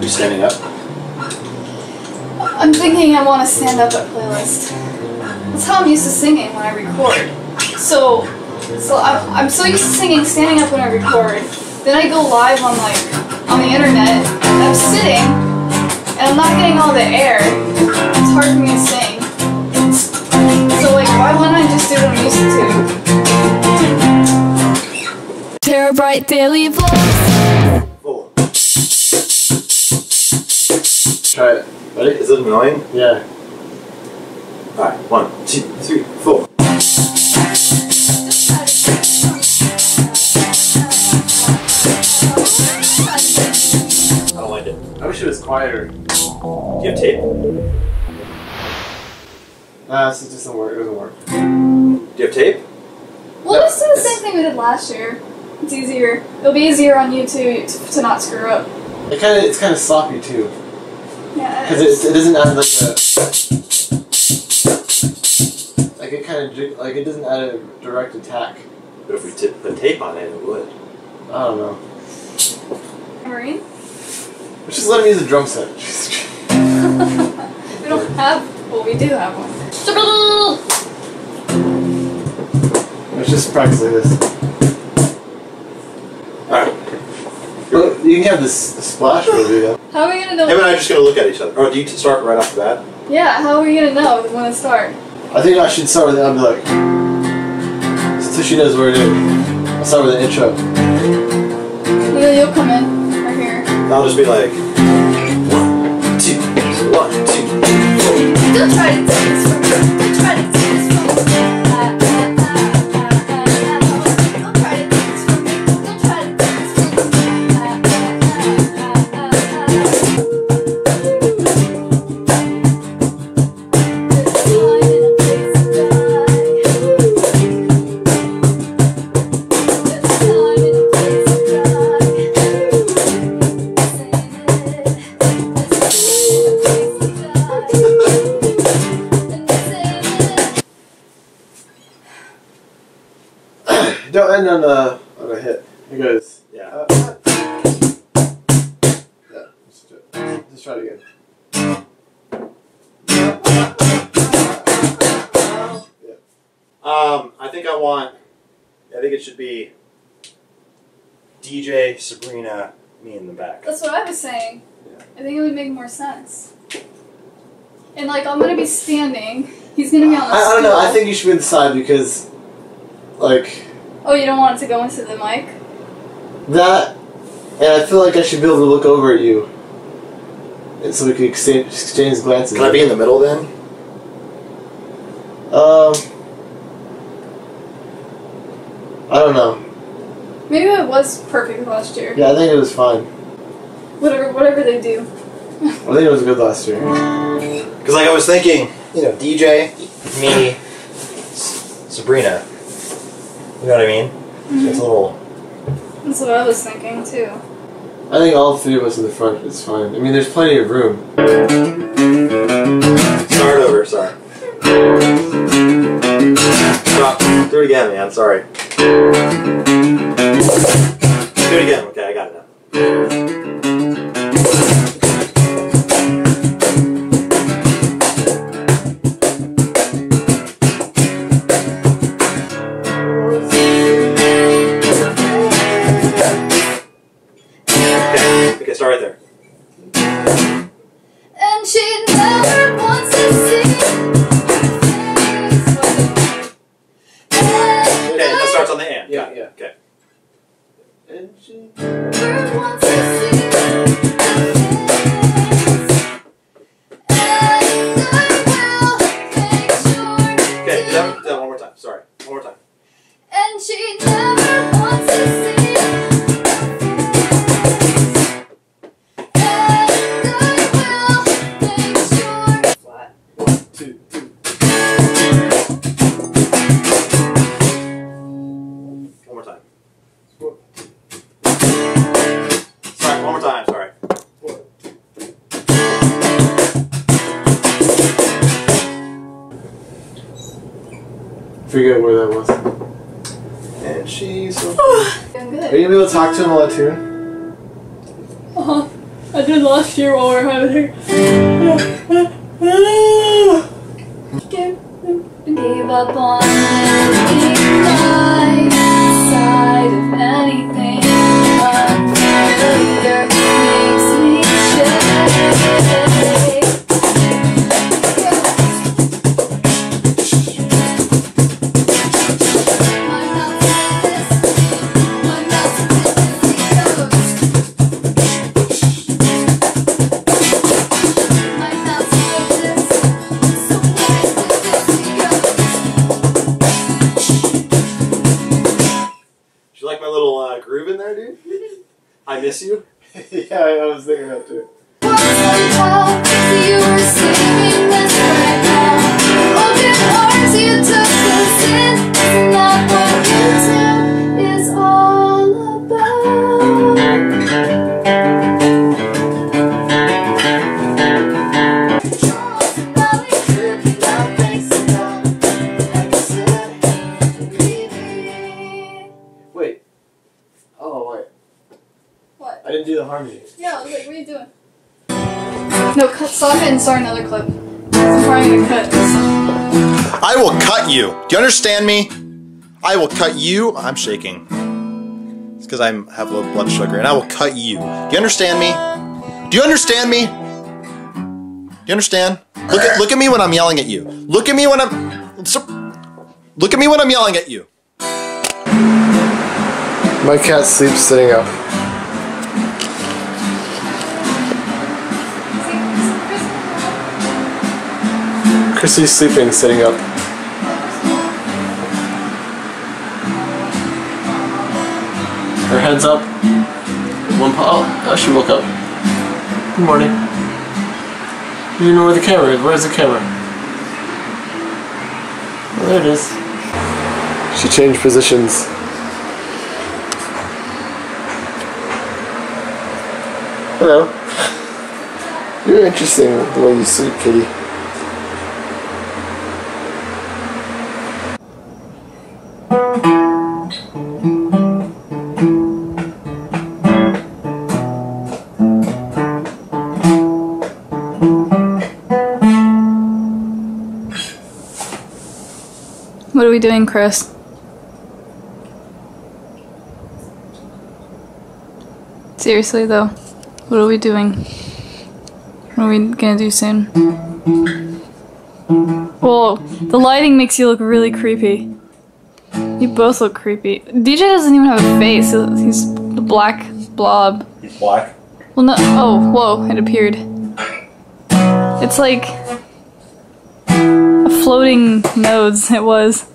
You standing up? I'm thinking I want to stand up at playlist. That's how I'm used to singing when I record. So, so I'm, I'm so used to singing standing up when I record. Then I go live on like on the internet. And I'm sitting, and I'm not getting all the air. It's hard for me to sing. So like, why wouldn't I just do what I'm used to? TeraBrite daily vlogs. Try it. Ready? Is it annoying? Yeah. Alright, one, two, three, four. I don't like it. I wish it was quieter. Do you have tape? Do Nah, this just doesn't work. It doesn't work. Do you have tape? Well, let's do the same thing we did last year. It's easier. It'll be easier on you to to, to not screw up. It kind of it's kind of sloppy too, Yeah. because it, it doesn't add like a like it kind of like it doesn't add a direct attack. But if we t- put tape on it, it would. I don't know. Marine. Let's just let him use a drum set. we don't have. Well, we do have one. Let's just practice like this. Alright. Well, you can have this splash movie though. How are we gonna know? Him and I are just gonna look at each other. Or do you start right off the bat? Yeah. How are we gonna know when to start? I think I should start with it. I'll be like, so she knows where it is. I'll start with the intro. Then you'll come in right here. And I'll just be like, one, two, one, two, four. Don't try to take this from me. Don't end on a on a hit. It goes. Yeah. Uh, yeah. Let's, do it. Let's try it again. Yeah. Um, I think I want. I think it should be DJ Sabrina, me in the back. That's what I was saying. Yeah. I think it would make more sense. And like I'm gonna be standing. He's gonna be on the I, I don't know. I think you should be on the side because, like Oh, you don't want it to go into the mic? that, and I feel like I should be able to look over at you, and so we can exchange, exchange glances. Can I be in the middle then? Um, I don't know. Maybe it was perfect last year. Yeah, I think it was fine. Whatever, whatever they do. I think it was good last year. Because like I was thinking, you know, DJ, me, S- Sabrina. You know what I mean? So it's a mm-hmm. little. That's what I was thinking too. I think all three of us in the front is fine. I mean, there's plenty of room. Start over. Sorry. Stop. Do it again, man. Sorry. Do it again. And Forget where that was. And she's. Doing Are good. you gonna be able to talk to him while I tune? Uh-huh. I I did last year while we were having her. Gave up on I miss you. yeah, I was thinking that too. You were singing this right now. Open arms, you took us in. Isn't that what stop it and start another clip. I'm trying to cut this. I will cut you. Do you understand me? I will cut you. I'm shaking. It's because I have low blood sugar, and I will cut you. Do you understand me? Do you understand me? Do you understand? Look at look at me when I'm yelling at you. Look at me when I'm. Look at me when I'm yelling at you. My cat sleeps sitting up. Chrissy's sleeping sitting up. Her head's up. One paw. Oh, she woke up. Good morning. You know where the camera is. Where's the camera? Oh, there it is. She changed positions. Hello. You're interesting the way you sleep, kitty. What are we doing, Chris? Seriously, though, what are we doing? What are we gonna do soon? Whoa, the lighting makes you look really creepy. You both look creepy. DJ doesn't even have a face, he's the black blob. He's black. Well, no. Oh, whoa, it appeared. It's like a floating nodes, it was.